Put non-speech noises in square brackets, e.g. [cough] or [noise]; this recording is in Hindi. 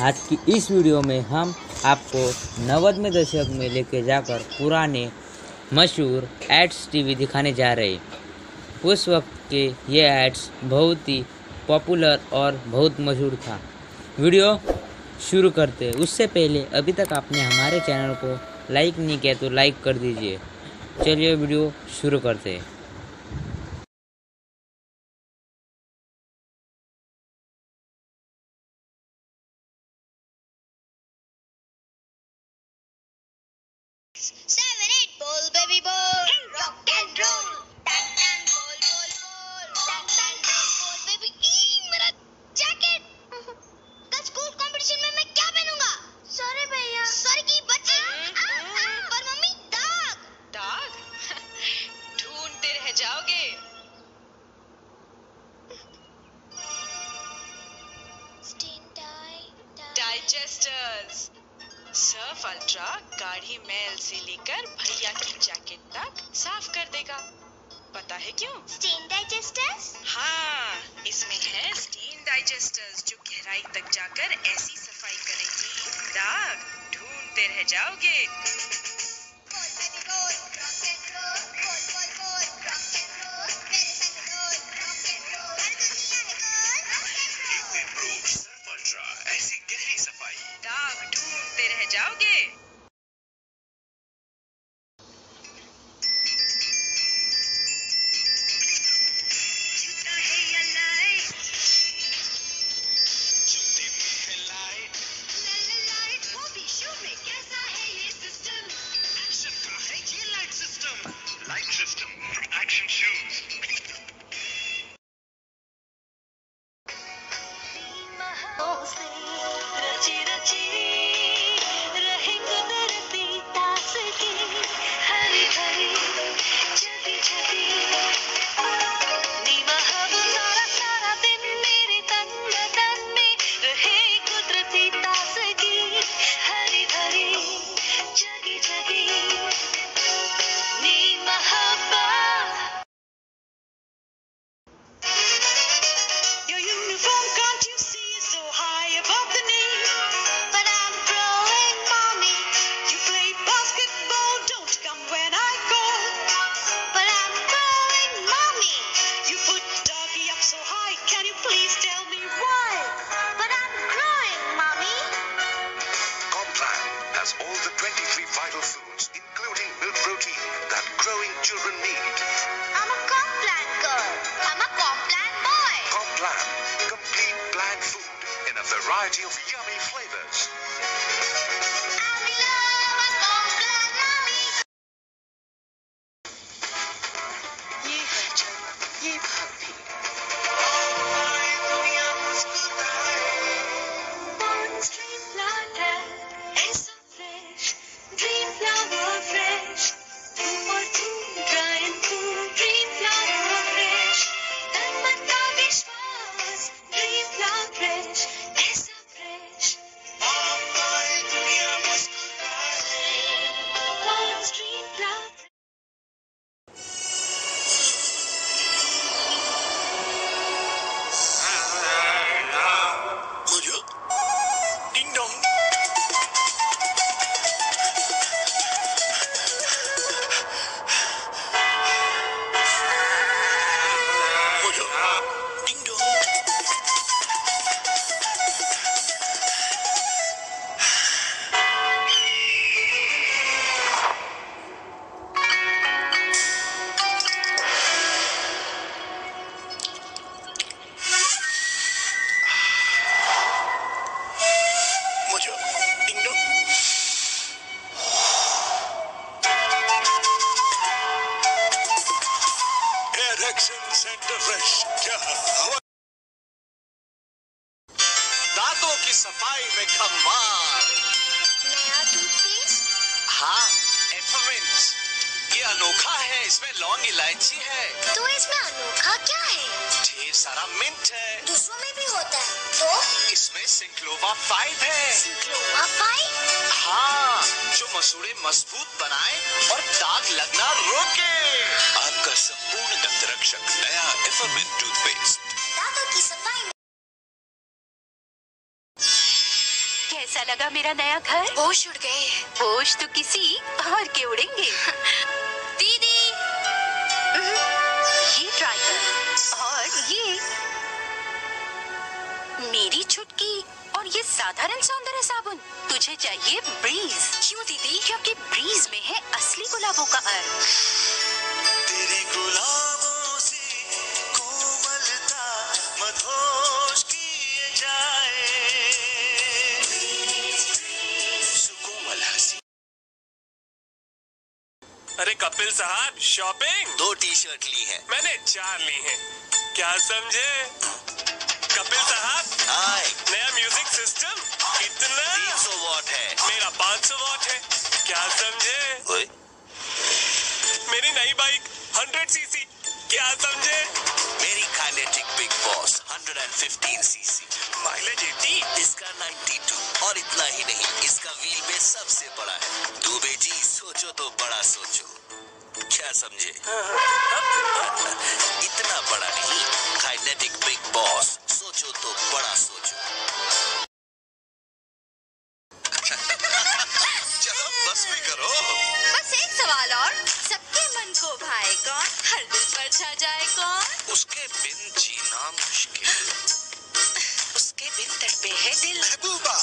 आज की इस वीडियो में हम आपको नवदमें दशक में लेके जाकर पुराने मशहूर एड्स टीवी दिखाने जा रहे उस वक्त के ये एड्स बहुत ही पॉपुलर और बहुत मशहूर था। वीडियो शुरू करते उससे पहले अभी तक आपने हमारे चैनल को लाइक नहीं किया तो लाइक कर दीजिए। चलिए वीडियो शुरू करते हैं। Seven, eight, ball, baby, ball. Rock and roll. Tan, tan, ball, ball, ball. Tan, tan, ball, ball, baby. ई, मेरा जैकेट कल स्कूल कंपटीशन में मैं क्या पहनूँगा सॉरी भैया सॉरी की बच्ची और मम्मी दाग दाग ढूंढते रह जाओगे डाइजेस्टर्स सर्फ अल्ट्रा गाढ़ी मैल से लेकर भैया की जैकेट तक साफ़ कर देगा। पता है क्यों? स्टीम डाइजेस्टर्स हाँ इसमें है स्टीम डाइजेस्टर्स जो गहराई तक जाकर ऐसी सफ़ाई करेगी। दाग ढूंढते रह जाओगे। जाओगे has all the 23 vital foods, including milk protein, that growing children need. I'm a Complan girl. I'm a Complan boy. Complan, complete plant food in a variety of yummy flavors. अनोखा है इसमें लॉन्ग इलायची है। तो इसमें अनोखा क्या है? ढेर सारा मिंट है। दूसरों में भी होता है। तो? इसमें सिंक्लोवा फाइव है। सिंक्लोवा फाइव? हाँ जो मसूड़े मज़बूत बनाए और दाग लगना रोके। आपका संपूर्ण दंत रक्षक नया एफमेंट टूथपेस्ट दांतों की सफ़ाई कैसा लगा मेरा नया घर? होश उड़ गए। होश तो किसी और के उड़ेंगे। [laughs] दीदी। ये ट्राई कर। और ये मेरी छुटकी और ये साधारण सौंदर्य साबुन। तुझे चाहिए ब्रीज क्यों दीदी? क्योंकि ब्रीज में है असली गुलाबों का अर्थ। तेरी गुलाबों साहब शॉपिंग दो टी शर्ट ली है। मैंने चार ली है। क्या समझे? कपिल साहब हाय। नया म्यूज़िक सिस्टम कितना तीन सौ वॉट है। मेरा 500 वॉट है। क्या समझे? मेरी नई बाइक 100 सीसी क्या समझे? मेरी Kinetic big boss 115 CC mileage 80 इसका 92 और इतना ही नहीं इसका व्हील बेस सबसे बड़ा है। दुबे जी सोचो तो बड़ा सोचो। क्या समझे। हाँ, हाँ। [laughs] इतना बड़ा नहीं काइनेटिक बिग बॉस सोचो तो बड़ा सोचो। [laughs] चलो बस भी करो। बस एक सवाल और। सबके मन को भाए कौन? हर दिल पर छा जाए कौन? उसके बिन जीना मुश्किल। [laughs] उसके बिन तड़पे है दिल। महबूबा।